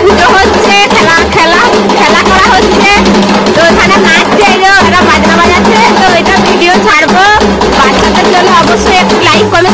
পুজো হচ্ছে, খেলা খেলা খেলা করা হচ্ছে। তো ওখানে নাচছে এরা বাজনা বাজাচ্ছে, তো এটা ভিডিও ছাড়বো। বাচ্চাদের জন্য অবশ্যই একটু লাইক কমেন্ট